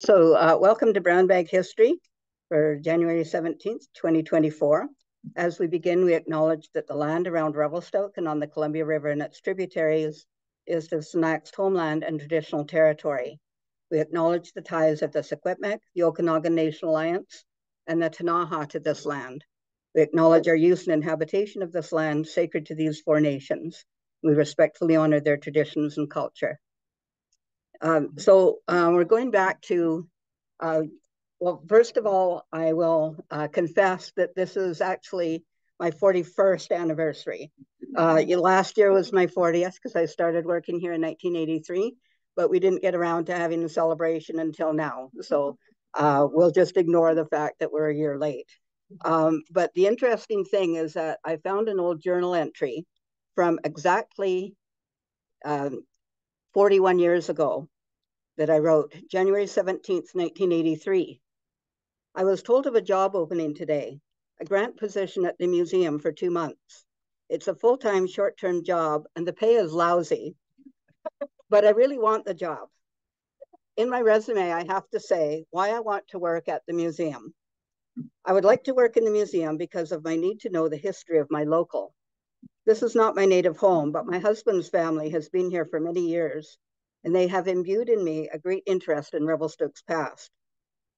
So uh, welcome to Brown Bag History for January 17th, 2024. As we begin, we acknowledge that the land around Revelstoke and on the Columbia River and its tributaries is the Sinixt homeland and traditional territory. We acknowledge the ties of the Secwepemc, the Okanagan Nation Alliance, and the Ktunaxa to this land. We acknowledge our use and habitation of this land sacred to these four nations. We respectfully honor their traditions and culture. Um, so uh, we're going back to, uh, well, first of all, I will uh, confess that this is actually my 41st anniversary. Uh, last year was my 40th because I started working here in 1983, but we didn't get around to having a celebration until now. So uh, we'll just ignore the fact that we're a year late. Um, but the interesting thing is that I found an old journal entry from exactly um, 41 years ago that I wrote, January 17th, 1983. I was told of a job opening today, a grant position at the museum for two months. It's a full-time short-term job and the pay is lousy, but I really want the job. In my resume, I have to say why I want to work at the museum. I would like to work in the museum because of my need to know the history of my local. This is not my native home, but my husband's family has been here for many years, and they have imbued in me a great interest in Revelstoke's past.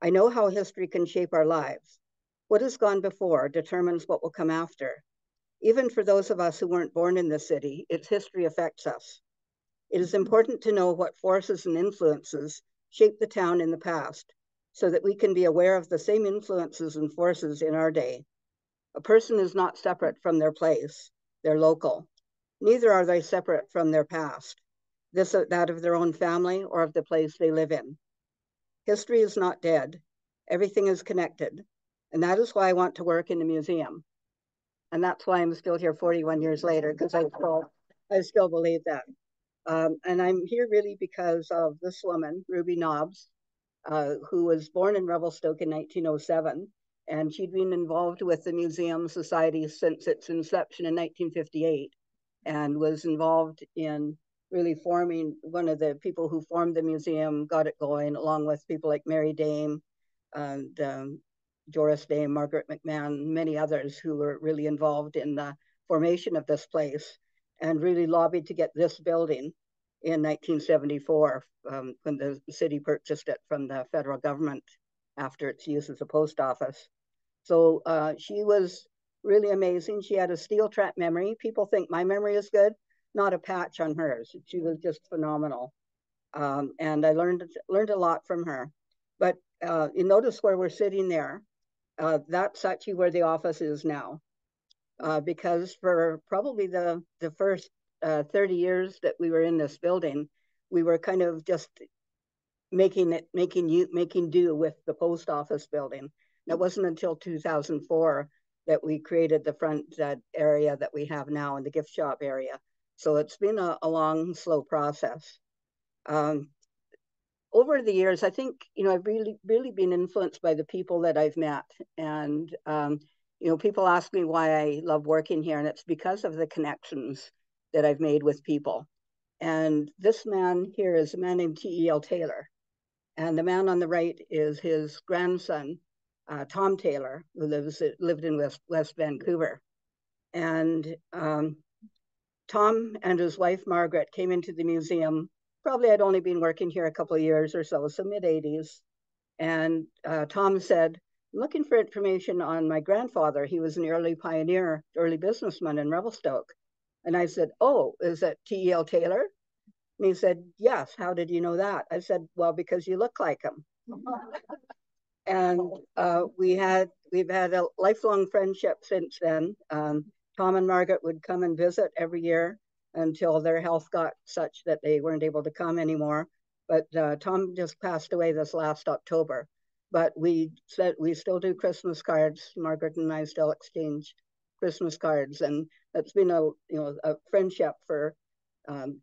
I know how history can shape our lives. What has gone before determines what will come after. Even for those of us who weren't born in the city, its history affects us. It is mm-hmm. important to know what forces and influences shaped the town in the past so that we can be aware of the same influences and forces in our day. A person is not separate from their place. They're local. Neither are they separate from their past, this or that of their own family or of the place they live in. History is not dead. Everything is connected. And that is why I want to work in the museum. And that's why I'm still here 41 years later, because I still, I still believe that. Um, and I'm here really because of this woman, Ruby Nobbs, uh, who was born in Revelstoke in 1907 and she'd been involved with the Museum Society since its inception in 1958 and was involved in really forming one of the people who formed the museum, got it going, along with people like Mary Dame and um, Dame, Margaret McMahon, many others who were really involved in the formation of this place and really lobbied to get this building in 1974 um, when the city purchased it from the federal government after its use as a post office. So uh, she was really amazing. She had a steel trap memory. People think my memory is good, not a patch on hers. She was just phenomenal. Um, and I learned learned a lot from her. But uh, you notice where we're sitting there. Uh, that's actually where the office is now. Uh, because for probably the, the first uh, 30 years that we were in this building, we were kind of just making it, making you, making do with the post office building. It wasn't until 2004 that we created the front area that we have now in the gift shop area. So it's been a, a long, slow process. Um, over the years, I think, you know, I've really, really been influenced by the people that I've met. And, um, you know, people ask me why I love working here, and it's because of the connections that I've made with people. And this man here is a man named T.E.L. Taylor. And the man on the right is his grandson, uh, Tom Taylor, who lives lived in West, West Vancouver. And um, Tom and his wife, Margaret, came into the museum. Probably I'd only been working here a couple of years or so, so mid 80s. And uh, Tom said, looking for information on my grandfather. He was an early pioneer, early businessman in Revelstoke. And I said, Oh, is that T.E.L. Taylor? And he said, Yes. How did you know that? I said, Well, because you look like him. and uh, we had we've had a lifelong friendship since then. Um, Tom and Margaret would come and visit every year until their health got such that they weren't able to come anymore. But uh, Tom just passed away this last October. But we said we still do Christmas cards. Margaret and I still exchange Christmas cards, and it's been a you know a friendship for um,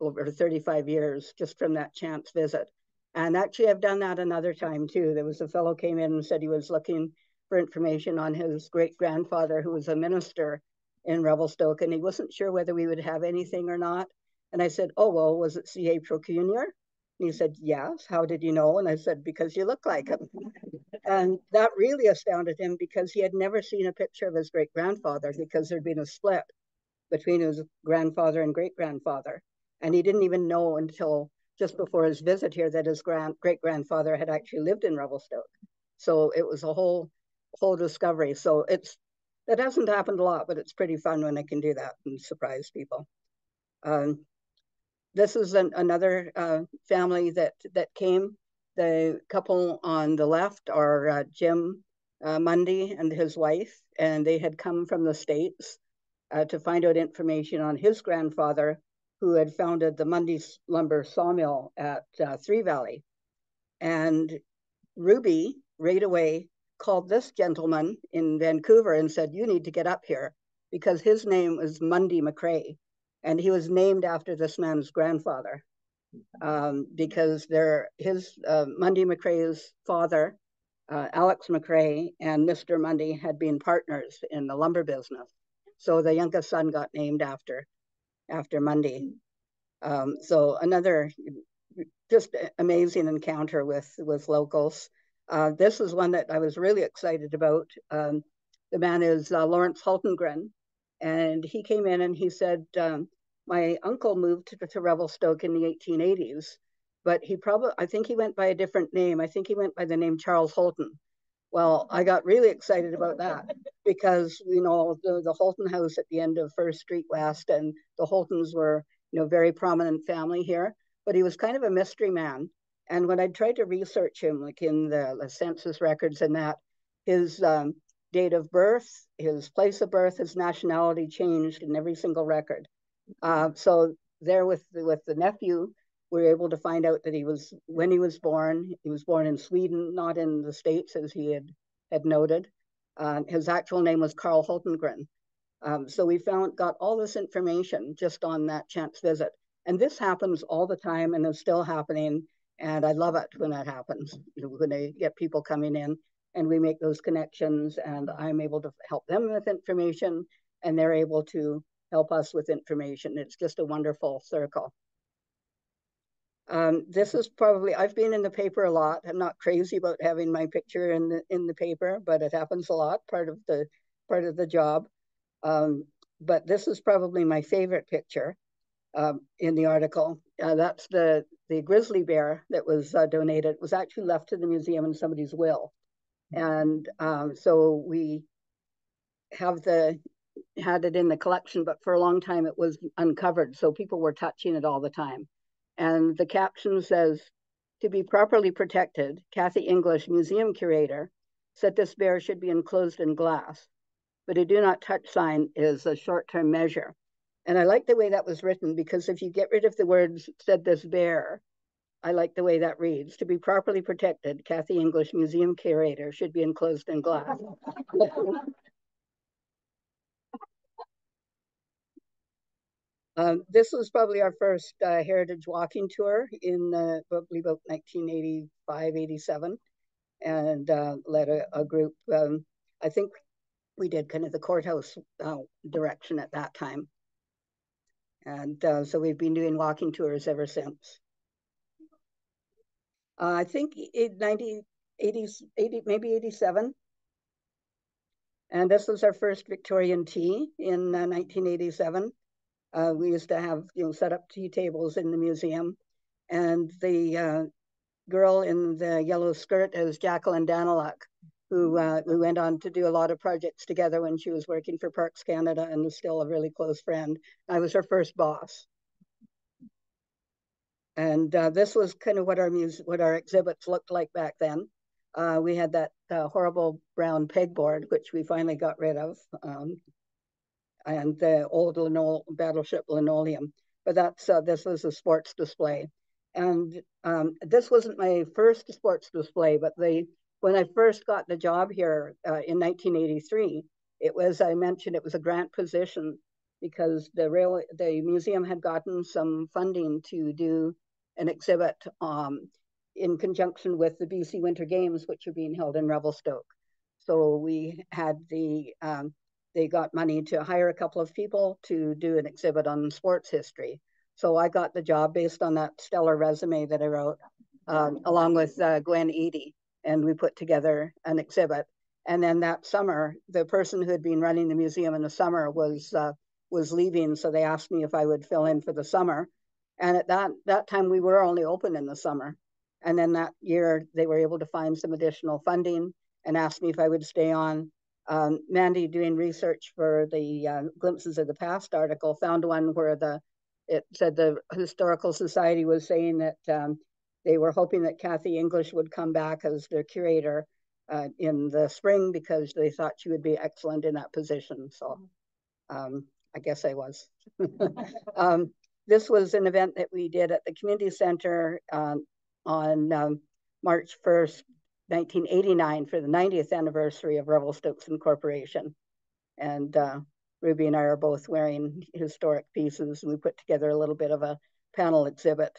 over 35 years just from that chance visit. And actually, I've done that another time too. There was a fellow came in and said he was looking for information on his great grandfather who was a minister in Revelstoke, and he wasn't sure whether we would have anything or not. And I said, "Oh well, was it C.A. Procunior?" And he said, yes. How did you know? And I said, because you look like him. and that really astounded him because he had never seen a picture of his great grandfather because there'd been a split between his grandfather and great grandfather. And he didn't even know until just before his visit here that his grand great grandfather had actually lived in Revelstoke. So it was a whole whole discovery. So it's that hasn't happened a lot, but it's pretty fun when I can do that and surprise people. Um, this is an, another uh, family that that came. The couple on the left are uh, Jim uh, Mundy and his wife, and they had come from the States uh, to find out information on his grandfather, who had founded the Mundy Lumber Sawmill at uh, Three Valley. And Ruby right away called this gentleman in Vancouver and said, You need to get up here because his name was Mundy McCrae. And he was named after this man's grandfather um, because there, his uh, Mundy McCrae's father, uh, Alex McCrae, and Mr. Mundy had been partners in the lumber business. So the youngest son got named after after Mundy. Um, so another just amazing encounter with with locals. Uh, this is one that I was really excited about. Um, the man is uh, Lawrence Hultengren, and he came in and he said, um, my uncle moved to, to Revelstoke in the 1880s, but he probably, I think he went by a different name. I think he went by the name Charles Holton. Well, I got really excited about that because, you know, the, the Holton house at the end of First Street West and the Holtons were, you know, very prominent family here, but he was kind of a mystery man. And when I tried to research him, like in the, the census records and that, his um, date of birth, his place of birth, his nationality changed in every single record. Uh, so there with the, with the nephew, we were able to find out that he was when he was born. He was born in Sweden, not in the states as he had had noted. Uh, his actual name was Carl Holtengren. Um, so we found got all this information just on that chance visit, and this happens all the time and is still happening and I love it when that happens, you know, when I get people coming in and we make those connections and I'm able to help them with information and they're able to help us with information. It's just a wonderful circle. Um, this is probably, I've been in the paper a lot. I'm not crazy about having my picture in the, in the paper, but it happens a lot, part of the, part of the job. Um, but this is probably my favorite picture um, in the article. Uh, that's the the grizzly bear that was uh, donated was actually left to the museum in somebody's will. And um, so we have the had it in the collection, but for a long time it was uncovered. So people were touching it all the time. And the caption says, to be properly protected, Cathy English, museum curator, said this bear should be enclosed in glass, but a do not touch sign is a short-term measure. And I like the way that was written because if you get rid of the words said this bear, I like the way that reads. To be properly protected, Cathy English Museum Curator should be enclosed in glass. um, this was probably our first uh, heritage walking tour in uh, probably about 1985, 87, and uh, led a, a group. Um, I think we did kind of the courthouse uh, direction at that time. And uh, so we've been doing walking tours ever since. Uh, I think in 90, 80, 80, maybe 87. And this was our first Victorian tea in uh, 1987. Uh, we used to have, you know, set up tea tables in the museum. And the uh, girl in the yellow skirt is Jacqueline Daniluk who uh, we went on to do a lot of projects together when she was working for Parks Canada and was still a really close friend. I was her first boss. And uh, this was kind of what our music, what our exhibits looked like back then. Uh, we had that uh, horrible brown pegboard, which we finally got rid of, um, and the old linole battleship linoleum. But that's uh, this was a sports display, and um, this wasn't my first sports display, but the when I first got the job here uh, in 1983, it was, I mentioned, it was a grant position because the rail, the museum had gotten some funding to do an exhibit um, in conjunction with the BC Winter Games, which are being held in Revelstoke. So we had the, um, they got money to hire a couple of people to do an exhibit on sports history. So I got the job based on that stellar resume that I wrote, um, along with uh, Gwen Eady, and we put together an exhibit. And then that summer, the person who had been running the museum in the summer was uh, was leaving, so they asked me if I would fill in for the summer. And at that that time, we were only open in the summer. And then that year, they were able to find some additional funding and asked me if I would stay on. Um, Mandy, doing research for the uh, Glimpses of the Past article, found one where the it said the Historical Society was saying that um, they were hoping that Cathy English would come back as their curator uh, in the spring because they thought she would be excellent in that position. So um, I guess I was. um, this was an event that we did at the community center um, on um, March 1st, 1989 for the 90th anniversary of Revelstokes Incorporation. And uh, Ruby and I are both wearing historic pieces. And we put together a little bit of a panel exhibit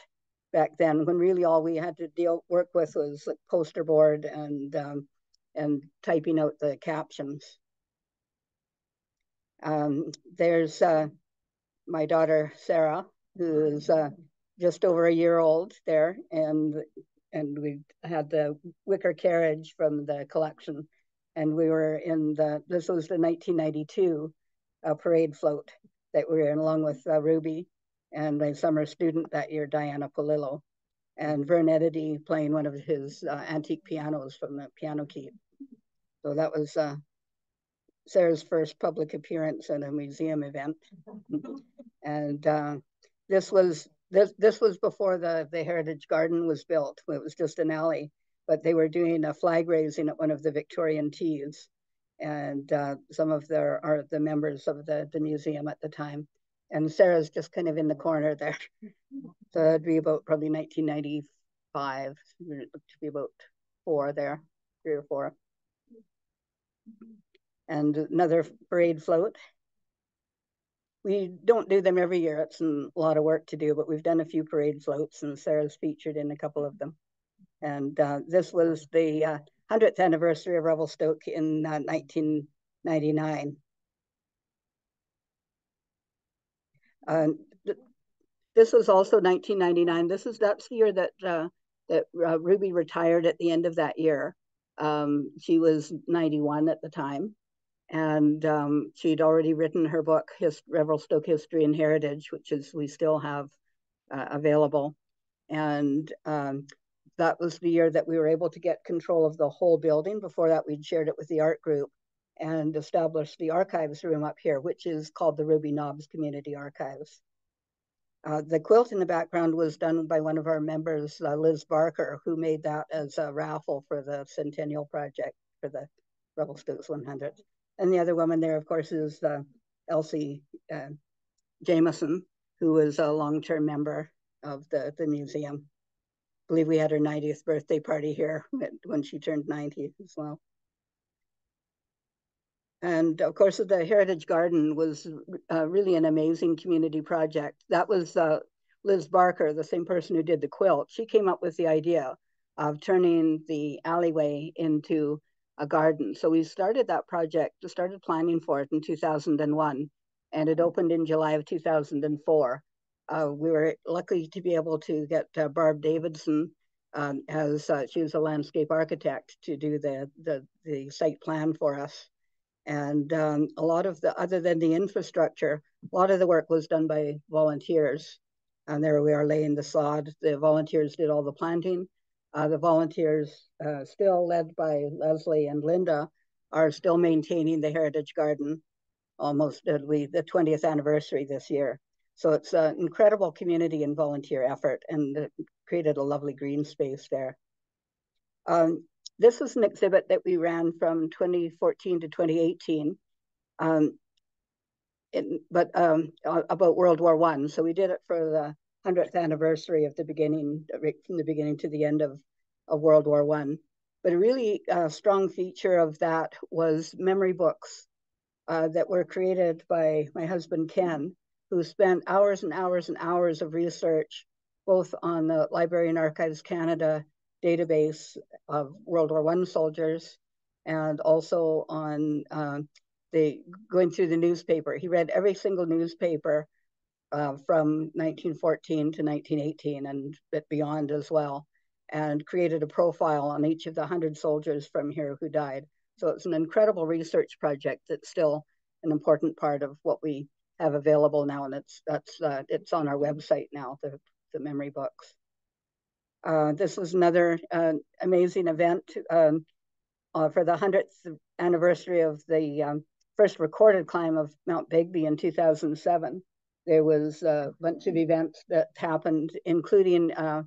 back then when really all we had to deal work with was like poster board and um, and typing out the captions. Um, there's uh, my daughter Sarah, who is uh, just over a year old there, and and we had the wicker carriage from the collection, and we were in the this was the 1992 uh, parade float that we were in along with uh, Ruby and a summer student that year, Diana Polillo, and Vern Eddy playing one of his uh, antique pianos from the piano keep. So that was uh, Sarah's first public appearance at a museum event. and uh, this was this this was before the, the Heritage Garden was built. It was just an alley, but they were doing a flag raising at one of the Victorian teas. And uh, some of their are the members of the, the museum at the time and Sarah's just kind of in the corner there. So it'd be about probably 1995, to be about four there, three or four. And another parade float. We don't do them every year. It's a lot of work to do, but we've done a few parade floats and Sarah's featured in a couple of them. And uh, this was the uh, 100th anniversary of Revelstoke in uh, 1999. Th this was also 1999. This is that's the year that uh, that uh, Ruby retired at the end of that year. Um, she was 91 at the time, and um, she'd already written her book, His Revelstoke History and Heritage, which is we still have uh, available. And um, that was the year that we were able to get control of the whole building. Before that, we'd shared it with the art group and established the archives room up here, which is called the Ruby Nobbs Community Archives. Uh, the quilt in the background was done by one of our members, uh, Liz Barker, who made that as a raffle for the Centennial Project for the Revelstokes 100. And the other woman there, of course, is uh, Elsie uh, Jameson, who was a long-term member of the, the museum. I believe we had her 90th birthday party here when she turned 90 as well. And of course, the Heritage Garden was uh, really an amazing community project. That was uh, Liz Barker, the same person who did the quilt. She came up with the idea of turning the alleyway into a garden. So we started that project, started planning for it in 2001, and it opened in July of 2004. Uh, we were lucky to be able to get uh, Barb Davidson um, as uh, she was a landscape architect to do the, the, the site plan for us. And um, a lot of the, other than the infrastructure, a lot of the work was done by volunteers. And there we are laying the sod. The volunteers did all the planting. Uh, the volunteers, uh, still led by Leslie and Linda, are still maintaining the Heritage Garden almost uh, we the 20th anniversary this year. So it's an incredible community and volunteer effort and created a lovely green space there. Um, this was an exhibit that we ran from 2014 to 2018, um, in, but um, about World War One. So we did it for the 100th anniversary of the beginning, from the beginning to the end of, of World War One. But a really uh, strong feature of that was memory books uh, that were created by my husband Ken, who spent hours and hours and hours of research, both on the Library and Archives Canada database of World War One soldiers and also on um, the going through the newspaper. He read every single newspaper uh, from 1914 to 1918 and bit beyond as well, and created a profile on each of the 100 soldiers from here who died. So it's an incredible research project that's still an important part of what we have available now, and it's that's uh, it's on our website now, the, the memory books. Uh, this was another uh, amazing event um, uh, for the 100th anniversary of the um, first recorded climb of Mount Begbie in 2007 there was a bunch of events that happened, including uh,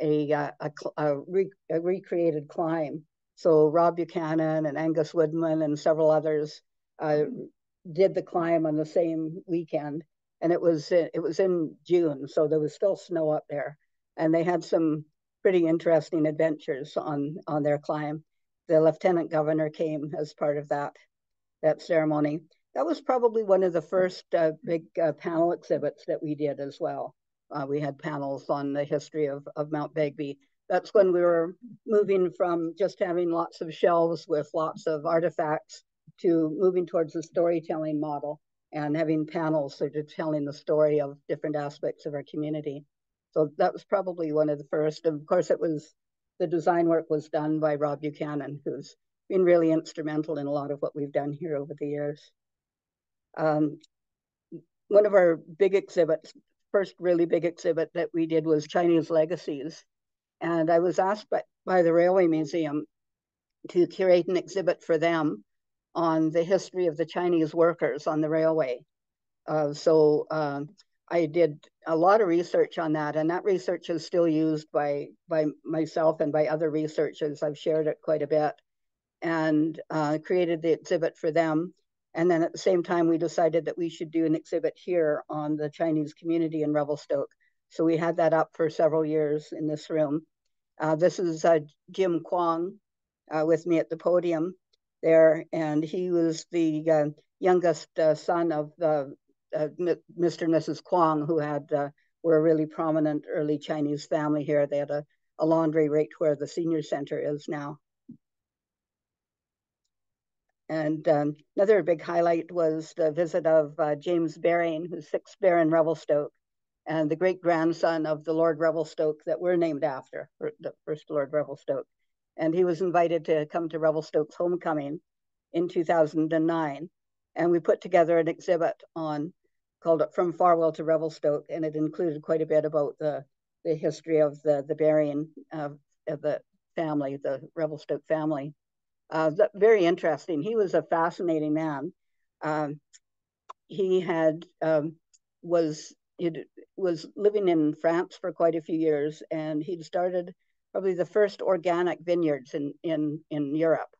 a, uh, a, a, re a, recreated climb. So Rob Buchanan and Angus Woodman and several others did the climb on the same weekend, and it was it was in June, so there was still snow up there, and they had some pretty interesting adventures on on their climb. The lieutenant governor came as part of that that ceremony that was probably one of the first uh, big uh, panel exhibits that we did as well. Uh, we had panels on the history of, of Mount Begbie. That's when we were moving from just having lots of shelves with lots of artifacts to moving towards the storytelling model and having panels sort of telling the story of different aspects of our community. So that was probably one of the first. Of course, it was the design work was done by Rob Buchanan, who's been really instrumental in a lot of what we've done here over the years. Um, one of our big exhibits, first really big exhibit that we did was Chinese Legacies. And I was asked by, by the Railway Museum to curate an exhibit for them on the history of the Chinese workers on the railway. Uh, so um, I did a lot of research on that, and that research is still used by by myself and by other researchers. I've shared it quite a bit, and uh, created the exhibit for them. And then at the same time, we decided that we should do an exhibit here on the Chinese community in Revelstoke. So we had that up for several years in this room. Uh, this is uh, Jim Kwong uh, with me at the podium there, and he was the uh, youngest uh, son of the uh, Mr. and Mrs. Kwong, who had were a really prominent early Chinese family here. They had a, a laundry right where the senior center is now. And um, another big highlight was the visit of uh, James Baring, who's sixth Baron Revelstoke, and the great grandson of the Lord Revelstoke that we're named after, the first Lord Revelstoke. And he was invited to come to Revelstoke's homecoming in 2009. And we put together an exhibit on called it From Farwell to Revelstoke, and it included quite a bit about the, the history of the, the Baring uh, of the family, the Revelstoke family. Uh, very interesting. He was a fascinating man. Um, he had um, was it was living in France for quite a few years, and he'd started probably the first organic vineyards in in in Europe.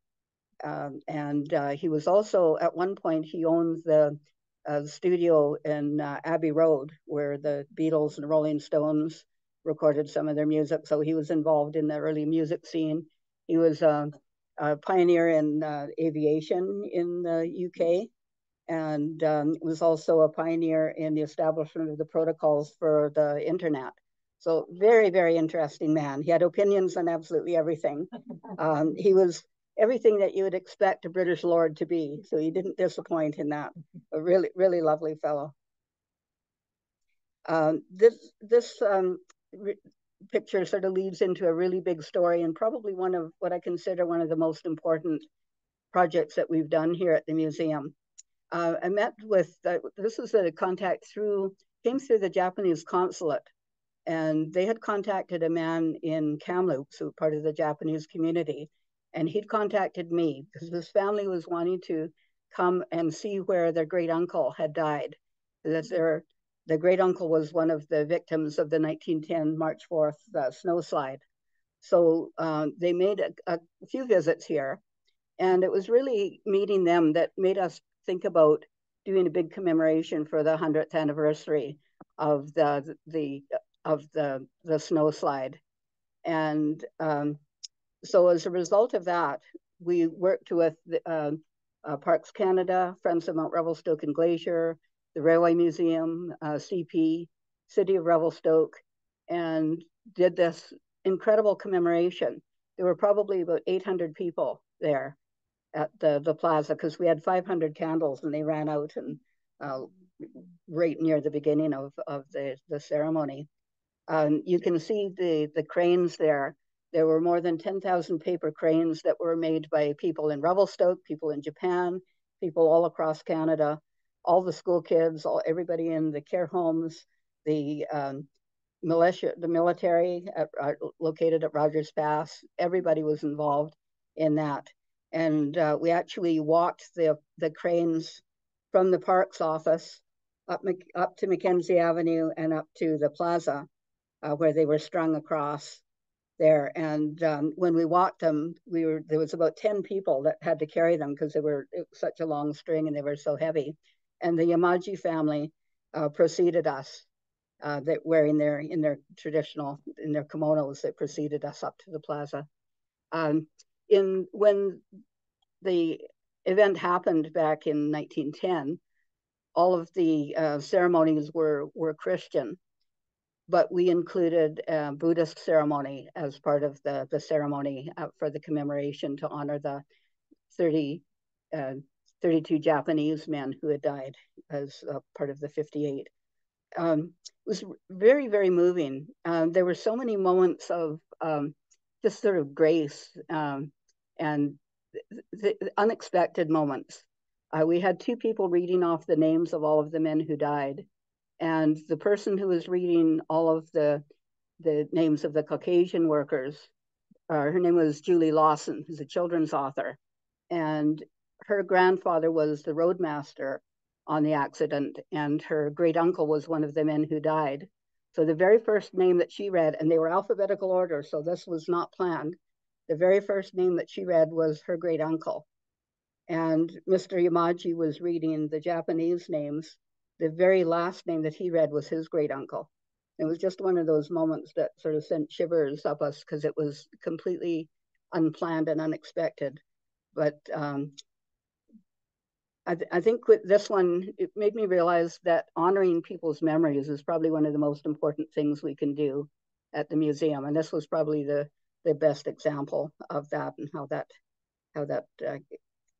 Um, and uh, he was also at one point he owned the, uh, the studio in uh, Abbey Road where the Beatles and Rolling Stones recorded some of their music. So he was involved in the early music scene. He was uh, a pioneer in uh, aviation in the UK and um, was also a pioneer in the establishment of the protocols for the internet. So very, very interesting man. He had opinions on absolutely everything. Um, he was everything that you would expect a British lord to be. So he didn't disappoint in that. A really, really lovely fellow. Um, this this um, picture sort of leads into a really big story and probably one of what I consider one of the most important projects that we've done here at the museum. Uh, I met with, uh, this is a contact through, came through the Japanese consulate and they had contacted a man in Kamloops, who part of the Japanese community, and he'd contacted me because his family was wanting to come and see where their great uncle had died. That their the great uncle was one of the victims of the 1910 March 4th uh, snowslide. So uh, they made a, a, few visits here, and it was really meeting them that made us think about doing a big commemoration for the 100th anniversary of the the of the the snowslide, and um, so as a result of that, we worked with uh, uh, Parks Canada, Friends of Mount Revelstoke and Glacier, the Railway Museum, uh, CP, City of Revelstoke, and did this incredible commemoration. There were probably about 800 people there at the, the plaza because we had 500 candles and they ran out and uh, right near the beginning of, of the, the ceremony. Um, you can see the, the cranes there. There were more than 10,000 paper cranes that were made by people in Revelstoke, people in Japan, people all across Canada, all the school kids, all everybody in the care homes, the um, militia, the military at, uh, located at Rogers Pass. Everybody was involved in that, and uh, we actually walked the the cranes from the parks office up up to Mackenzie Avenue and up to the plaza, uh, where they were strung across there. And um, when we walked them, we were there was about ten people that had to carry them because they were such a long string and they were so heavy. And the Yamaji family uh, preceded us uh, that wearing their in their traditional in their kimonos that preceded us up to the plaza. Um, in when the event happened back in 1910, all of the uh, ceremonies were were Christian, but we included a Buddhist ceremony as part of the the ceremony uh, for the commemoration to honor the 30. Uh, 32 Japanese men who had died as part of the 58 um, was very, very moving. Um, there were so many moments of um, just sort of grace um, and unexpected moments. Uh, we had two people reading off the names of all of the men who died, and the person who was reading all of the the names of the Caucasian workers, uh, her name was Julie Lawson, who's a children's author, and her grandfather was the roadmaster on the accident, and her great uncle was one of the men who died. So the very first name that she read, and they were alphabetical order, so this was not planned. The very first name that she read was her great uncle. And Mr. Yamaji was reading the Japanese names. The very last name that he read was his great uncle. It was just one of those moments that sort of sent shivers up us because it was completely unplanned and unexpected. But um, I, th I, think with this one, it made me realize that honoring people's memories is probably one of the most important things we can do at the museum. And this was probably the, the best example of that and how that, how that uh,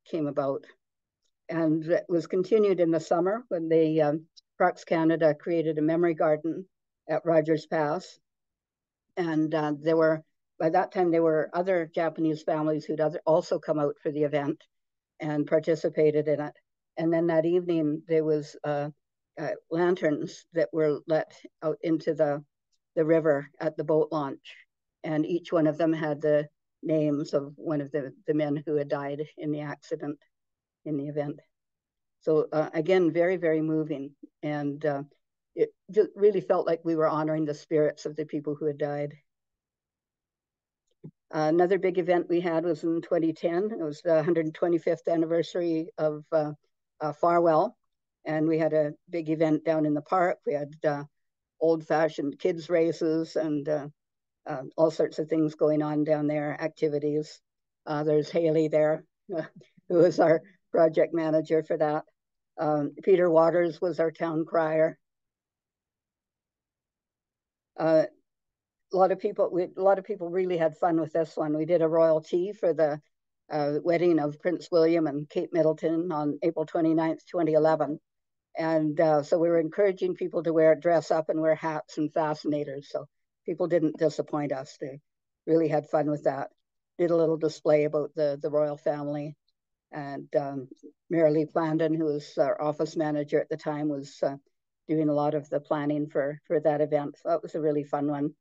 came about. And it was continued in the summer when the um, Parks Canada created a memory garden at Rogers Pass. And uh, there were, by that time, there were other Japanese families who'd other, also come out for the event and participated in it. And then that evening, there was uh, uh, lanterns that were let out into the, the river at the boat launch. And each one of them had the names of one of the, the men who had died in the accident in the event. So uh, again, very, very moving. And uh, it just really felt like we were honoring the spirits of the people who had died. Uh, another big event we had was in 2010. It was the 125th anniversary of uh, uh, Farwell, and we had a big event down in the park. We had uh, old-fashioned kids races and all sorts of things going on down there, activities. there's Haley there, who was our project manager for that. Um, Peter Waters was our town crier. Uh, a lot of people, we, a lot of people really had fun with this one. We did a royal tea for the uh, wedding of Prince William and Kate Middleton on April 29th, 2011. And uh, so we were encouraging people to wear dress up and wear hats and fascinators. So people didn't disappoint us. They really had fun with that. Did a little display about the, the royal family. And um, Mary Lee Plandon, who was our office manager at the time, was uh, doing a lot of the planning for, for that event. So that was a really fun one.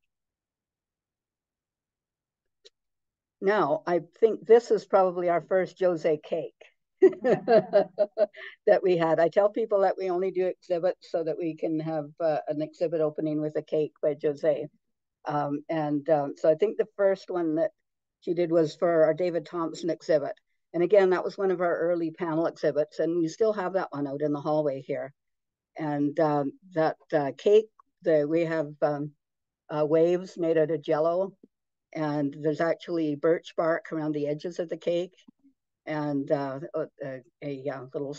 Now, I think this is probably our first Jose cake that we had. I tell people that we only do exhibits so that we can have uh, an exhibit opening with a cake by Jose. Um, and um, so I think the first one that she did was for our David Thompson exhibit. And again, that was one of our early panel exhibits, and we still have that one out in the hallway here. And um, that uh, cake, the, we have um, uh, waves made out of jello and there's actually birch bark around the edges of the cake and uh, a, a, a, uh, little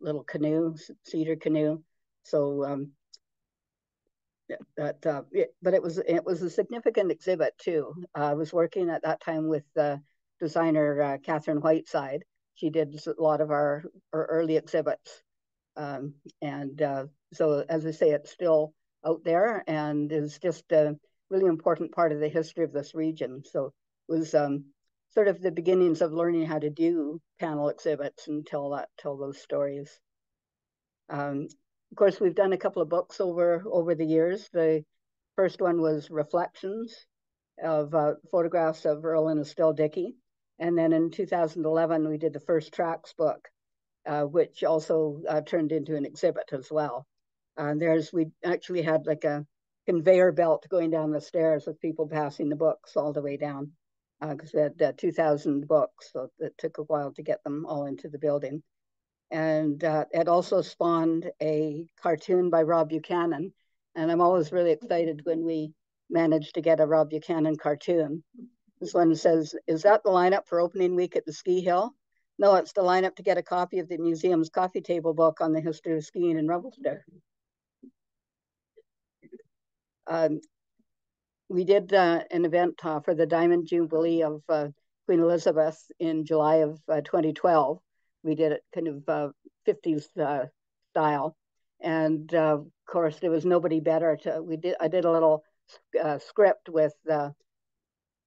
little canoe, cedar canoe. So um, that, uh, it, but it was it was a significant exhibit too. Uh, I was working at that time with designer uh, Catherine Whiteside. She did a lot of our, our early exhibits, Um, and uh, so, as I say, it's still out there and is just a really important part of the history of this region. So it was um, sort of the beginnings of learning how to do panel exhibits and tell that tell those stories. Um, of course, we've done a couple of books over over the years. The first one was Reflections of uh, photographs of Earl and Estelle Dickey. And then in 2011, we did the first tracks book, uh, which also uh, turned into an exhibit as well. And there's, we actually had like a conveyor belt going down the stairs with people passing the books all the way down because uh, we had uh, 2,000 books, so it took a while to get them all into the building. And uh, it also spawned a cartoon by Rob Buchanan. And I'm always really excited when we manage to get a Rob Buchanan cartoon. This one says, is that the lineup for opening week at the ski hill? No, it's the lineup to get a copy of the museum's coffee table book on the history of skiing in Revelstoke. Um, we did uh, an event uh, for the Diamond Jubilee of uh, Queen Elizabeth in July of uh, 2012. We did it kind of 50s uh, uh, style. And of course, there was nobody better to, we did, I did a little script with,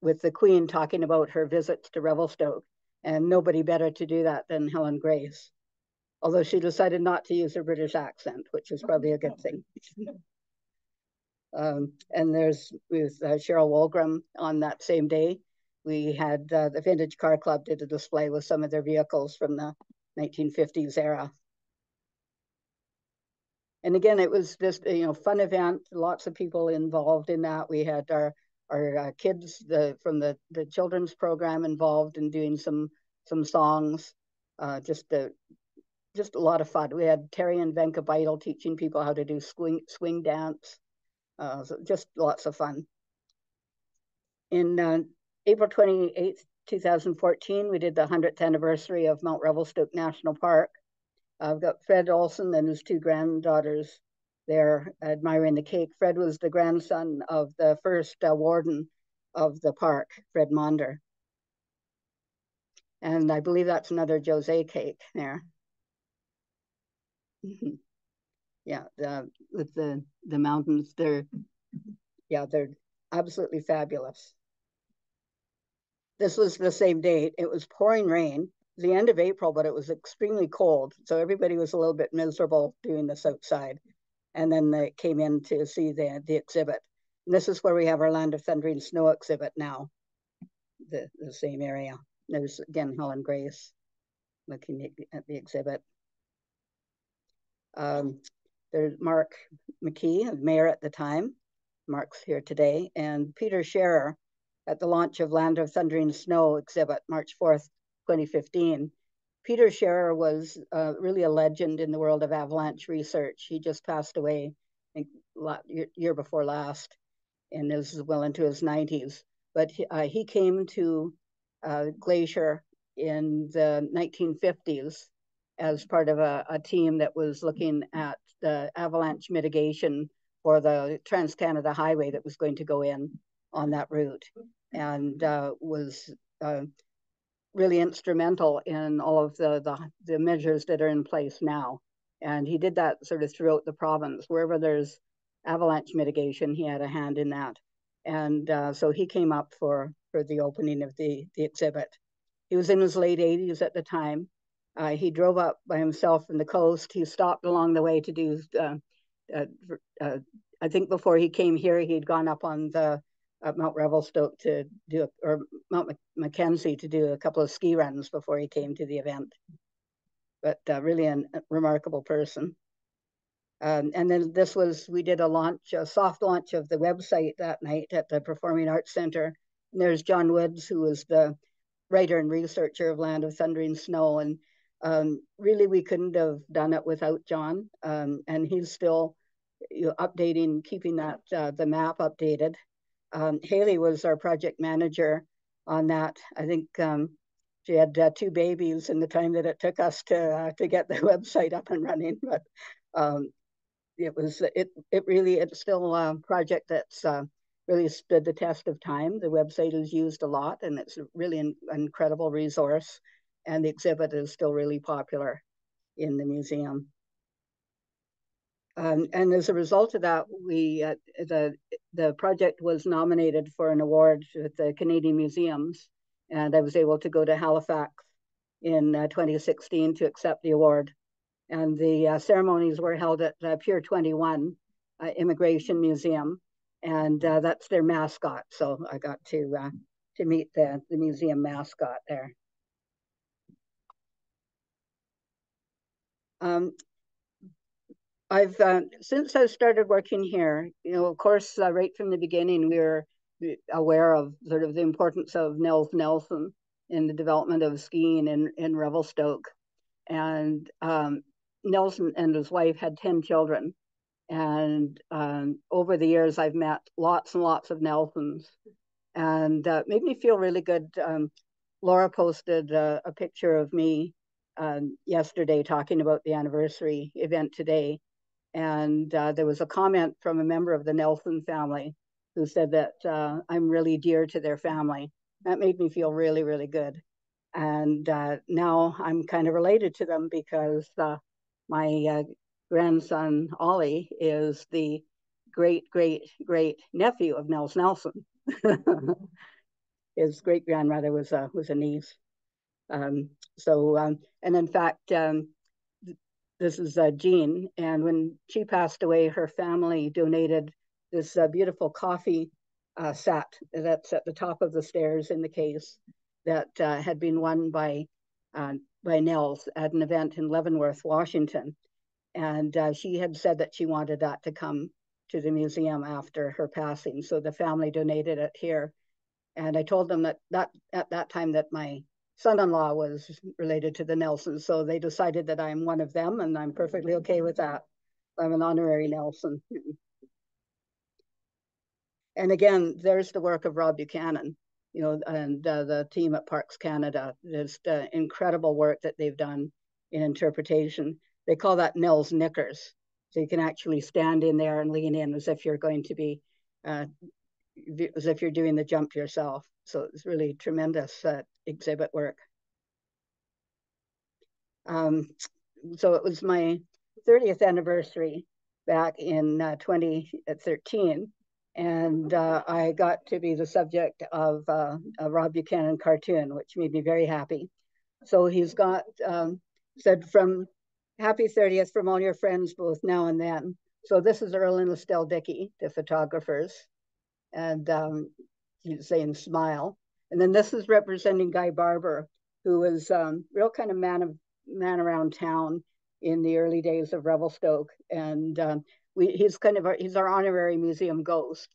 with the Queen talking about her visits to Revelstoke and nobody better to do that than Helen Grace. Although she decided not to use her British accent, which is probably a good thing. Um, and there's with uh, Cheryl Wolgram on that same day, we had uh, the Vintage Car Club did a display with some of their vehicles from the 1950s era. And again, it was just you know fun event. Lots of people involved in that. We had our our uh, kids the, from the the children's program involved in doing some some songs. Uh, just a just a lot of fun. We had Terry and Venka Beidel teaching people how to do swing swing dance. Uh, so just lots of fun. In uh, April 28th, 2014, we did the 100th anniversary of Mount Revelstoke National Park. I've got Fred Olson and his two granddaughters there admiring the cake. Fred was the grandson of the first uh, warden of the park, Fred Monder. And I believe that's another Jose cake there. yeah, the, with the the mountains, they're yeah, they're absolutely fabulous. This was the same date. It was pouring rain, the end of April, but it was extremely cold. So everybody was a little bit miserable doing this outside. And then they came in to see the, the exhibit. And this is where we have our Land of Thundering Snow exhibit now, the, the same area. There's again Helen Grace looking at the exhibit. Um, there's Mark McKee, mayor at the time. Mark's here today, and Peter Schaerer at the launch of Land of Thundering Snow exhibit, March 4th, 2015. Peter Schaerer was uh, really a legend in the world of avalanche research. He just passed away, I think, year before last, and is well into his 90s. But he, uh, he came to uh, Glacier in the 1950s as part of a, a team that was looking at the avalanche mitigation for the Trans Canada Highway that was going to go in on that route, and uh, was uh, really instrumental in all of the, the, the measures that are in place now. And he did that sort of throughout the province, wherever there's avalanche mitigation, he had a hand in that. And uh, so he came up for for the opening of the the exhibit. He was in his late 80s at the time, uh, he drove up by himself from the coast. He stopped along the way to do, uh, uh, uh I think before he came here, he'd gone up on the Mount Revelstoke to do, or Mount Mackenzie to do a couple of ski runs before he came to the event. But uh, really a remarkable person. Um, and then this was, we did a launch, a soft launch of the website that night at the Performing Arts Center. And there's John Woods, who was the writer and researcher of Land of Thundering Snow. And um, really, we couldn't have done it without John, um, and he's still you know, updating, keeping that uh, the map updated. Um, Haley was our project manager on that. I think um, she had uh, two babies in the time that it took us to uh, to get the website up and running, but um, it was it it really it's still a project that's uh, really stood the test of time. The website is used a lot, and it's a really an incredible resource and the exhibit is still really popular in the museum. Um, and as a result of that, we uh, the the project was nominated for an award with the Canadian Museums, and I was able to go to Halifax in uh, 2016 to accept the award. And the uh, ceremonies were held at Pier 21 uh, Immigration Museum, and uh, that's their mascot. So I got to uh, to meet the the museum mascot there. Um, I've uh, since I started working here, you know, of course, uh, right from the beginning, we were aware of sort of the importance of Nels Nelson in the development of skiing in, in Revelstoke. And um, Nelson and his wife had 10 children. And um, over the years, I've met lots and lots of Nelsons. And uh, made me feel really good. Um, Laura posted uh, a picture of me um, yesterday talking about the anniversary event today. And uh, there was a comment from a member of the Nelson family who said that uh, I'm really dear to their family. That made me feel really, really good. And uh, now I'm kind of related to them because uh, my uh, grandson, Ollie, is the great, great, great nephew of Nels Nelson. His great grandmother was a, was a niece. Um, so, um, and in fact, um, this is uh, Jean, and when she passed away, her family donated this uh, beautiful coffee uh, set that's at the top of the stairs in the case that uh, had been won by uh, by Nels at an event in Leavenworth, Washington. And uh, she had said that she wanted that to come to the museum after her passing. So the family donated it here. And I told them that, that at that time that my son-in-law was related to the Nelsons. So they decided that I'm one of them and I'm perfectly okay with that. I'm an honorary Nelson. And again, there's the work of Rob Buchanan, you know, and uh, the team at Parks Canada. Uh, incredible work that they've done in interpretation. They call that Nels Knickers. So you can actually stand in there and lean in as if you're going to be, uh, as if you're doing the jump yourself. So it's really tremendous uh, exhibit work. Um, so it was my 30th anniversary back in uh, 2013 and uh, I got to be the subject of uh, a Rob Buchanan cartoon, which made me very happy. So he's got um, said from happy 30th from all your friends, both now and then. So this is Earl and Estelle Dickey, the photographers, and um, he's saying smile. And then this is representing Guy Barber, who was um, real kind of man of man around town in the early days of Revelstoke, and um, we he's kind of our, he's our honorary museum ghost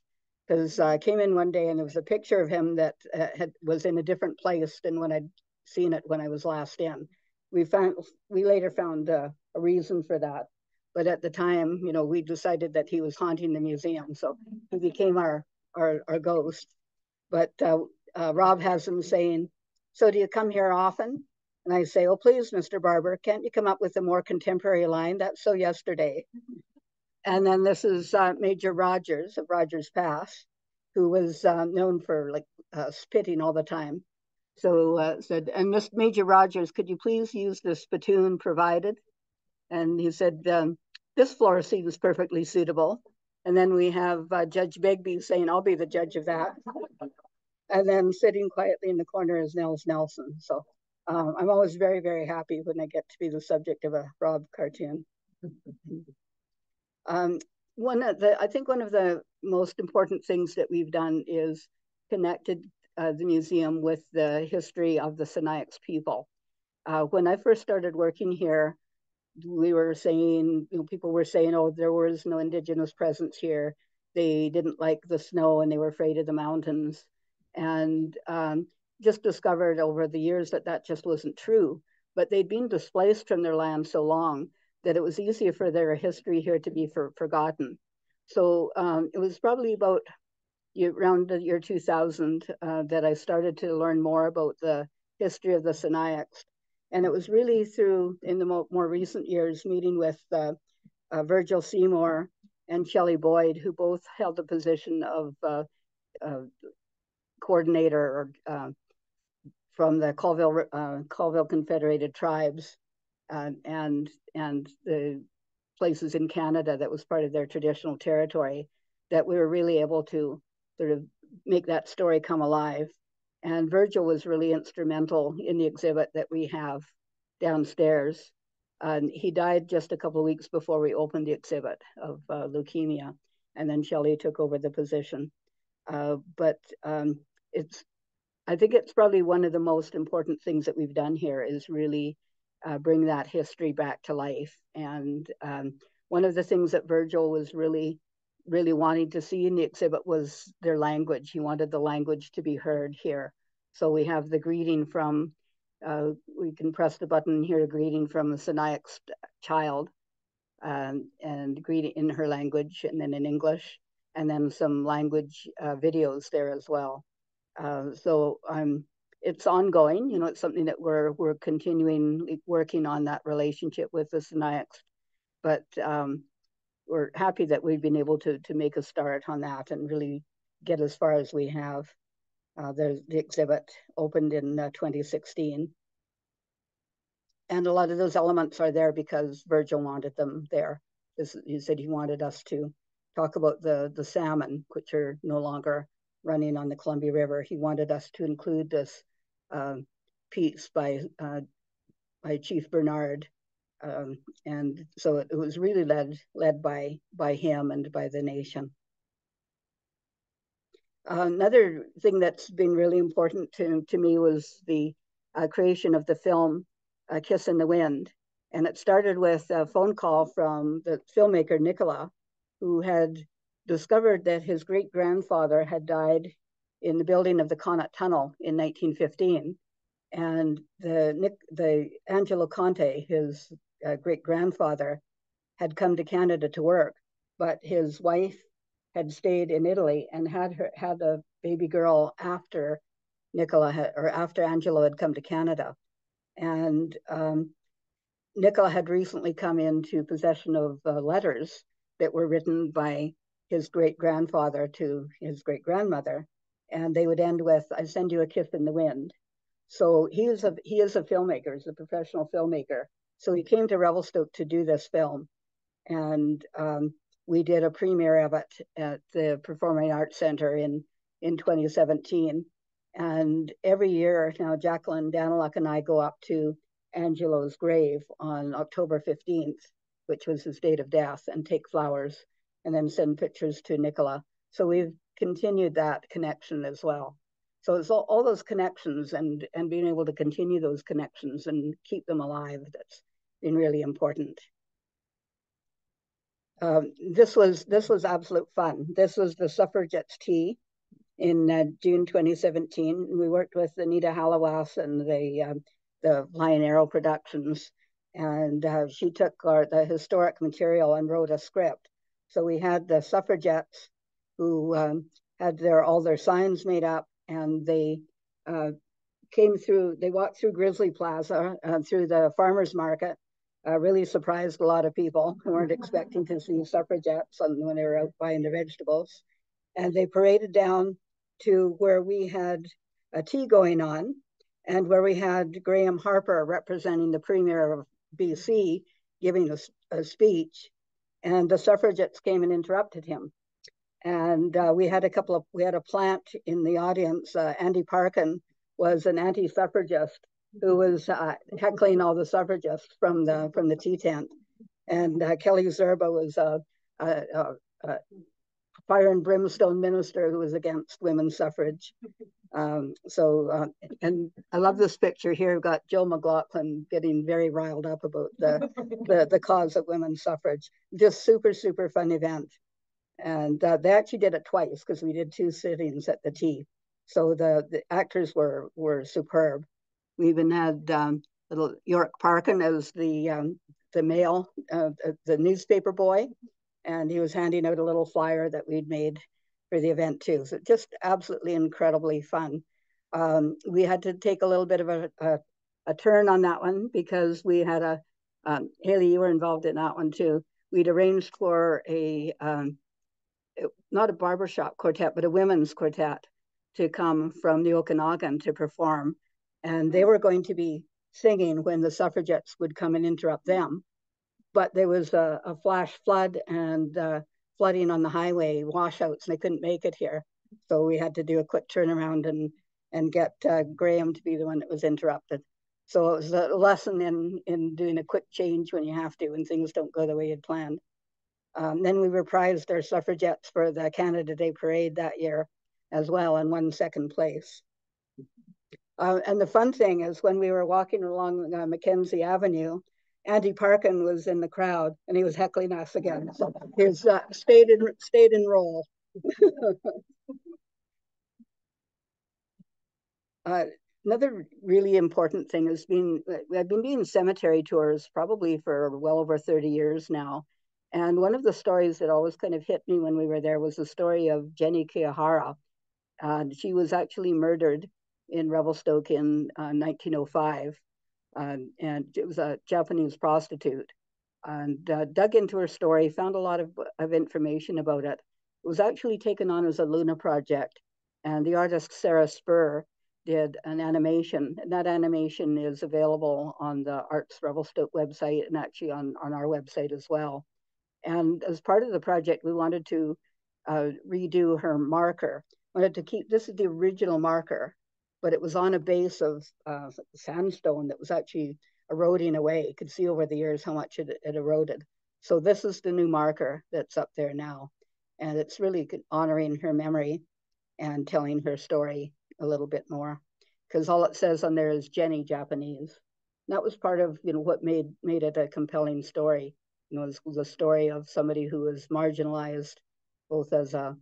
because I came in one day and there was a picture of him that uh, had was in a different place than when I'd seen it when I was last in. We found we later found uh, a reason for that, but at the time, you know, we decided that he was haunting the museum, so he became our our, our ghost. But uh, uh, Rob has him saying, "So do you come here often?" And I say, "Oh, please, Mr. Barber, can't you come up with a more contemporary line? That's so yesterday." And then this is uh, Major Rogers of Rogers Pass, who was uh, known for like uh, spitting all the time. So uh, said, and this Major Rogers, could you please use the spittoon provided? And he said, um, this floor seems perfectly suitable. And then we have uh, Judge Begbie saying, I'll be the judge of that. and then sitting quietly in the corner is Nels Nelson. So um, I'm always very, very happy when I get to be the subject of a Rob cartoon. Um, one of the, I think one of the most important things that we've done is connected uh, the museum with the history of the Sinixt people. Uh, when I first started working here, we were saying, you know, people were saying, oh, there was no indigenous presence here. They didn't like the snow and they were afraid of the mountains. And um, just discovered over the years that that just wasn't true. But they'd been displaced from their land so long that it was easier for their history here to be for, forgotten. So um, it was probably about around the year 2000 uh, that I started to learn more about the history of the Sinixt. And it was really through, in the mo more recent years, meeting with uh, uh, Virgil Seymour and Shelley Boyd, who both held the position of uh, uh, coordinator or, uh, from the Colville, Colville Confederated Tribes uh, and and the places in Canada that was part of their traditional territory, that we were really able to sort of make that story come alive. And Virgil was really instrumental in the exhibit that we have downstairs. And he died just a couple of weeks before we opened the exhibit of uh, leukemia, and then Shelley took over the position. Uh, but um, it's, I think it's probably one of the most important things that we've done here is really uh, bring that history back to life. And um, one of the things that Virgil was really, really wanting to see in the exhibit was their language. He wanted the language to be heard here. So we have the greeting from, uh, we can press the button here, greeting from the Sinixt child um, and greeting in her language and then in English, and then some language uh, videos there as well. Uh, so I'm it's ongoing. You know, it's something that we're we're continuing working on that relationship with the Sinixt. But um, we're happy that we've been able to to make a start on that and really get as far as we have. Uh, the, the exhibit opened in uh, 2016. And a lot of those elements are there because Virgil wanted them there. This, he said he wanted us to talk about the, the salmon, which are no longer running on the Columbia River. He wanted us to include this um, piece by uh, by Chief Bernard, um, and so it, was really led led by by him and by the nation. Another thing that's been really important to to me was the uh, creation of the film uh, "Kiss in the Wind," and it started with a phone call from the filmmaker Nicola, who had discovered that his great grandfather had died in the building of the Connaught Tunnel in 1915. And the, Nick, the Angelo Conte, his uh, great grandfather, had come to Canada to work, but his wife had stayed in Italy and had her had a baby girl after Nicola had, or after Angelo had come to Canada. And um, Nicola had recently come into possession of uh, letters that were written by his great grandfather to his great grandmother and they would end with "I send you a kiss in the wind." So he is a he is a filmmaker, he's a professional filmmaker. So he came to Revelstoke to do this film, and um, we did a premiere of it at the Performing Arts Center in in 2017. And every year now, Jacqueline Daniluk and I go up to Angelo's grave on October 15th, which was his date of death, and take flowers and then send pictures to Nicola. So we've continued that connection as well. So it's all, all those connections and and being able to continue those connections and keep them alive that's been really important. Um, this was this was absolute fun. This was the suffragettes tea in uh, June 2017. We worked with Anita Halawas and the uh, the Lion Arrow Productions, and uh, she took our the historic material and wrote a script. So we had the suffragettes who um, had their all their signs made up, and they uh, came through. They walked through Grizzly Plaza uh, through the farmers market. Uh, really surprised a lot of people who weren't expecting to see suffragettes when they were out buying their vegetables. And they paraded down to where we had a tea going on and where we had Graham Harper representing the Premier of BC giving a, a speech. And the suffragettes came and interrupted him and uh, we had a couple of, we had a plant in the audience. Uh, Andy Parkin was an anti-suffragist who was uh, heckling all the suffragists from the from the tea tent. And uh, Kelly Zerba was a, a, a, a, fire and brimstone minister who was against women's suffrage. Um, so, uh, and I love this picture here. We've got Jill McLaughlin getting very riled up about the, the, the cause of women's suffrage. Just super, super fun event. And uh, they actually did it twice because we did two sittings at the tea. So the, the actors were were superb. We even had um, little York Parkin as the um, the male, uh, the newspaper boy, and he was handing out a little flyer that we'd made for the event too. So just absolutely incredibly fun. Um, we had to take a little bit of a, a, a turn on that one because we had a um, Haley, you were involved in that one too. We'd arranged for a um, not a barbershop quartet, but a women's quartet to come from the Okanagan to perform. And they were going to be singing when the suffragettes would come and interrupt them. but there was a, a flash flood and uh, flooding on the highway, washouts, and they couldn't make it here. So we had to do a quick turnaround and and get uh, Graham to be the one that was interrupted. So it was a lesson in in doing a quick change when you have to when things don't go the way you'd planned. Um, then we reprised our suffragettes for the Canada Day Parade that year as well and won second place. Uh, and the fun thing is when we were walking along uh, Mackenzie Avenue, Andy Parkin was in the crowd and he was heckling us again. So his uh, stayed in stayed in role. uh, another really important thing has been I've been doing cemetery tours probably for well over 30 years now. And one of the stories that always kind of hit me when we were there was the story of Jenny Kiyahara. Uh, she was actually murdered in Revelstoke in uh, 1905. Um, and it was a Japanese prostitute. And uh, dug into her story, found a lot of, of information about it. It was actually taken on as a Luna project. And the artist Sarah Spur did an animation. And that animation is available on the Arts Revelstoke website and actually on, on our website as well. And as part of the project, we wanted to uh, redo her marker. Wanted to keep this is the original marker, but it was on a base of uh, sandstone that was actually eroding away. You could see over the years how much it, it eroded. So this is the new marker that's up there now. And it's really honoring her memory and telling her story a little bit more. Because all it says on there is Jenny Japanese. And that was part of you know what made made it a compelling story. You know, it was the story of somebody who was marginalized, both as a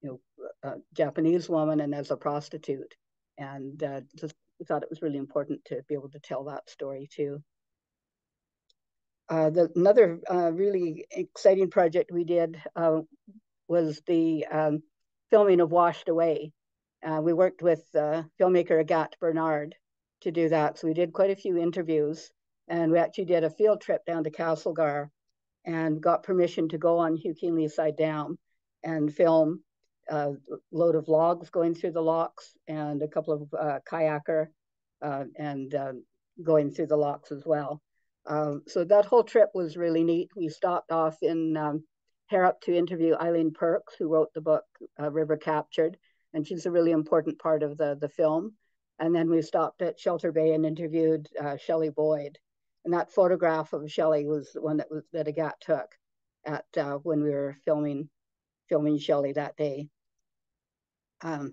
you know a Japanese woman and as a prostitute and uh, just thought it was really important to be able to tell that story too. Uh, the, another uh, really exciting project we did uh, was the um, filming of Washed Away. Uh, we worked with uh, filmmaker Agathe Bernard to do that. So we did quite a few interviews and we actually did a field trip down to Castlegar and got permission to go on Hugh Keenleyside down and film a load of logs going through the locks and a couple of uh, kayaker uh, and um, going through the locks as well. Um, so that whole trip was really neat. We stopped off in um, Harrop to interview Eileen Perks, who wrote the book uh, River Captured, and she's a really important part of the, the film. And then we stopped at Shelter Bay and interviewed uh, Shelley Boyd. And that photograph of Shelley was the one that was that Agathe took at uh, when we were filming filming Shelley that day. Um,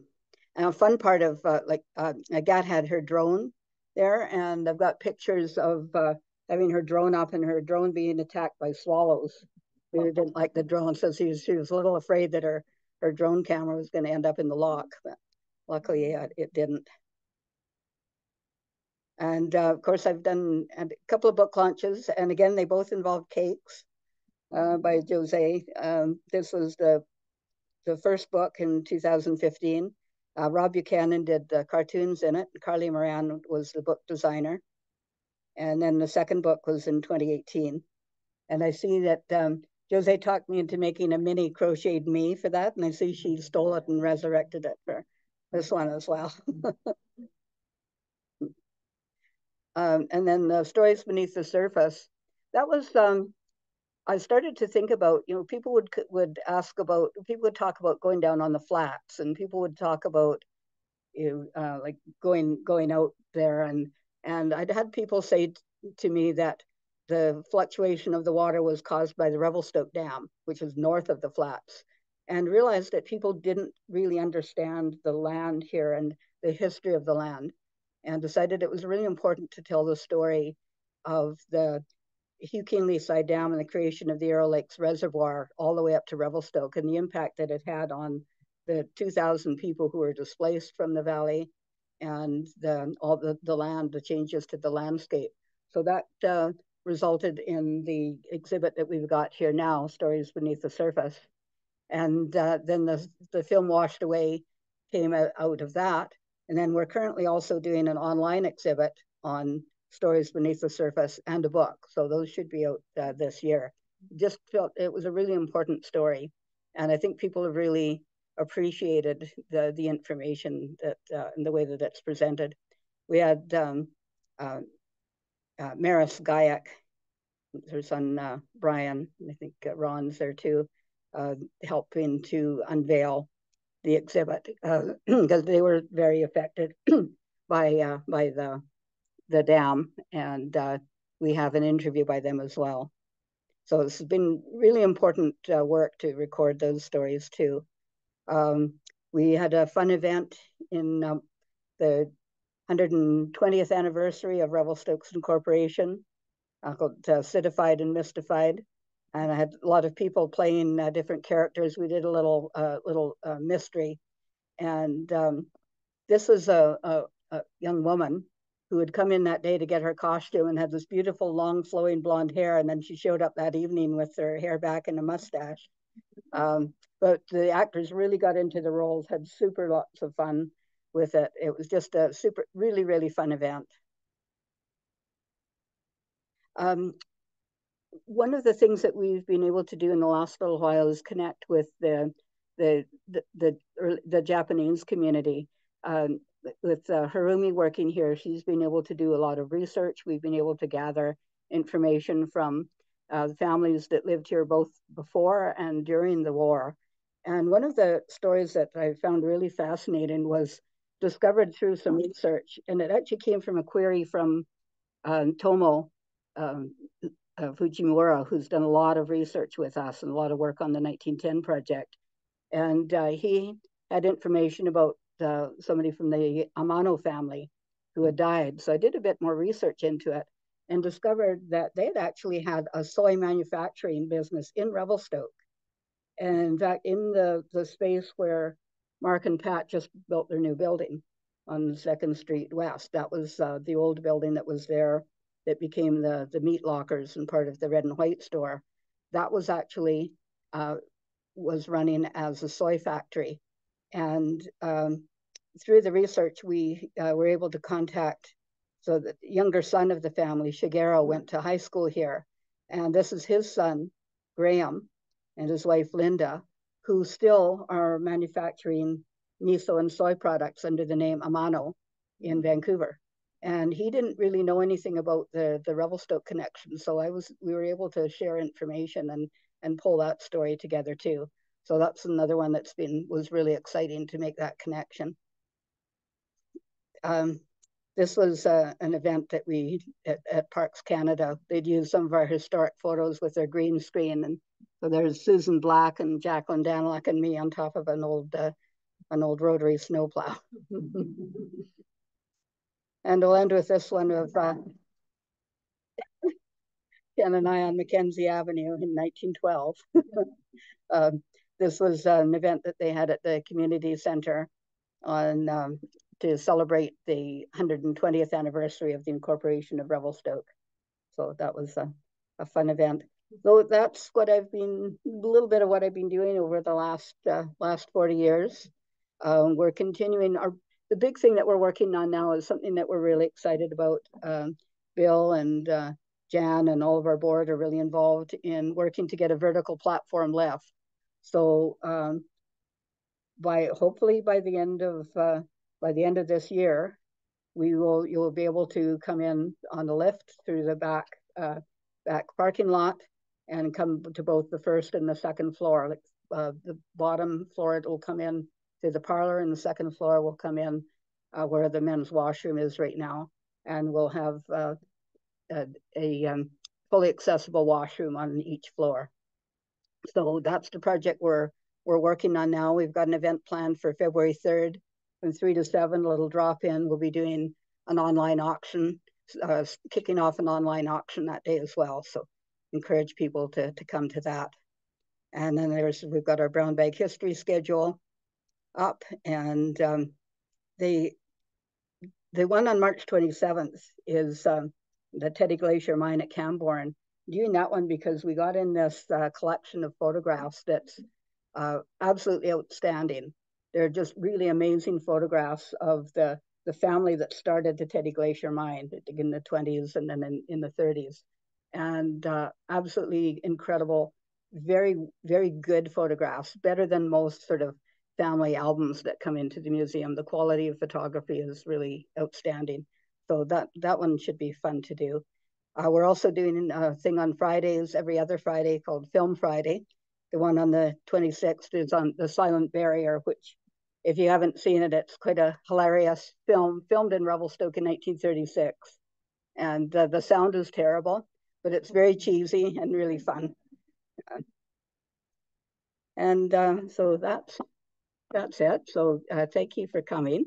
and a fun part of uh, like uh, Agathe had her drone there, and I've got pictures of uh, having her drone up and her drone being attacked by swallows. We didn't like the drone, so she was, she was a little afraid that her her drone camera was going to end up in the lock, but luckily uh, it didn't. And uh, of course, I've done a couple of book launches, and again, they both involve cakes uh, by Jose. Um, this was the the first book in 2015. Uh, Rob Buchanan did the cartoons in it. Carly Moran was the book designer. And then the second book was in 2018. And I see that um, Jose talked me into making a mini crocheted me for that. And I see she stole it and resurrected it for this one as well. um, and then the stories beneath the surface. That was um, I started to think about, you know, people would would ask about, people would talk about going down on the flats, and people would talk about, you know, uh, like going going out there, and and I'd had people say to me that the fluctuation of the water was caused by the Revelstoke Dam, which is north of the flats, and realized that people didn't really understand the land here and the history of the land, and decided it was really important to tell the story of the Hugh Keenleyside Dam and the creation of the Arrow Lakes Reservoir all the way up to Revelstoke and the impact that it had on the 2,000 people who were displaced from the valley and the, all the, the land, the changes to the landscape. So that uh, resulted in the exhibit that we've got here now, Stories Beneath the Surface. And uh, then the, the film Washed Away came out of that. And then we're currently also doing an online exhibit on stories beneath the surface and a book. So those should be out uh, this year. Just felt it was a really important story, and I think people have really appreciated the the information that uh, and the way that it's presented. We had um, uh, uh, Maris Gayak her son uh, Brian, I think uh, Ron's there too, helping to unveil the exhibit because they were very affected by by the the dam, and we have an interview by them as well. So it's been really important uh, work to record those stories too. Um, we had a fun event in um, the 120th anniversary of Revelstokes Incorporation uh, called uh, Citified and Mystified. And I had a lot of people playing uh, different characters. We did a little uh, little uh, mystery. And um, this was a, a, a young woman who had come in that day to get her costume and had this beautiful long flowing blonde hair. And then she showed up that evening with her hair back and a mustache. Um, but the actors really got into the roles, had super lots of fun with it. It was just a super, really, really fun event. Um, one of the things that we've been able to do in the last little while is connect with the the the the, the Japanese community. Um, with uh, Harumi working here, she's been able to do a lot of research. We've been able to gather information from uh, the families that lived here both before and during the war. And one of the stories that I found really fascinating was discovered through some research, and it actually came from a query from um, Tomo um, uh, Fujimura, who's done a lot of research with us and a lot of work on the 1910 project. And uh, he had information about somebody from the Amano family who had died. So I did a bit more research into it and discovered that they had actually had a soy manufacturing business in Revelstoke. And in fact, in the, the space where Mark and Pat just built their new building on Second Street West, that was uh, the old building that was there that became the, the meat lockers and part of the red and white store. That was actually uh, was running as a soy factory. And um, through the research, we uh, were able to contact, so the younger son of the family, Shigeru, went to high school here. And this is his son, Graham, and his wife, Linda, who still are manufacturing miso and soy products under the name Amano in Vancouver. And he didn't really know anything about the, the Revelstoke connection. So I was we were able to share information and and pull that story together too. So that's another one that's been was really exciting to make that connection. Um, this was uh, an event that we at, at, Parks Canada. They'd use some of our historic photos with their green screen, and so there's Susan Black and Jacqueline Daniluk and me on top of an old uh, an old rotary snowplow. and we'll end with this one of uh, Ken and I on Mackenzie Avenue in 1912. um, this was an event that they had at the community center on um, to celebrate the 120th anniversary of the incorporation of Revelstoke. So that was a, a fun event. So that's what I've been, a little bit of what I've been doing over the last uh, last 40 years. Um, we're continuing our, the big thing that we're working on now is something that we're really excited about. Um, Bill and uh, Jan and all of our board are really involved in working to get a vertical platform left. So um, by hopefully by the end of uh, by the end of this year, we will you'll be able to come in on the lift through the back uh, back parking lot and come to both the first and the second floor. Like uh, the bottom floor, it will come in to the parlor, and the second floor will come in uh, where the men's washroom is right now, and we'll have uh, a, a um, fully accessible washroom on each floor. So that's the project we're we're working on now. We've got an event planned for February 3rd from three to seven, a little drop in. We'll be doing an online auction, uh, kicking off an online auction that day as well. So encourage people to, to come to that. And then there's, we've got our brown bag history schedule up and um, the, the one on March 27th is um, the Teddy Glacier mine at Camborne. Doing that one because we got in this uh, collection of photographs that's uh, absolutely outstanding. They're just really amazing photographs of the, the family that started the Teddy Glacier mine in the 20s and then in, in the 30s. And uh, absolutely incredible, very, very good photographs, better than most sort of family albums that come into the museum. The quality of photography is really outstanding. So that, that one should be fun to do. Uh, we're also doing a thing on Fridays, every other Friday called Film Friday. The one on the 26th is on the Silent Barrier, which if you haven't seen it, it's quite a hilarious film filmed in Revelstoke in 1936. And uh, the sound is terrible, but it's very cheesy and really fun. And uh, so that's that's it. So uh, thank you for coming.